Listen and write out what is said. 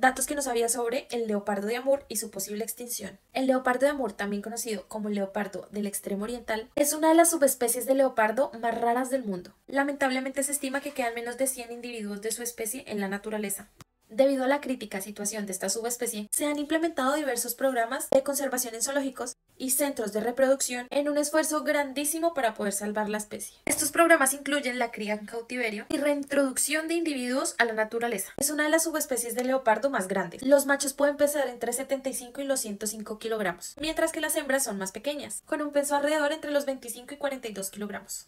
Datos que no sabía sobre el leopardo de Amur y su posible extinción. El leopardo de Amur, también conocido como el leopardo del extremo oriental, es una de las subespecies de leopardo más raras del mundo. Lamentablemente se estima que quedan menos de 100 individuos de su especie en la naturaleza. Debido a la crítica situación de esta subespecie, se han implementado diversos programas de conservación en zoológicos y centros de reproducción en un esfuerzo grandísimo para poder salvar la especie. Estos programas incluyen la cría en cautiverio y reintroducción de individuos a la naturaleza. Es una de las subespecies de leopardo más grandes. Los machos pueden pesar entre 75 y los 105 kilogramos, mientras que las hembras son más pequeñas, con un peso alrededor entre los 25 y 42 kilogramos.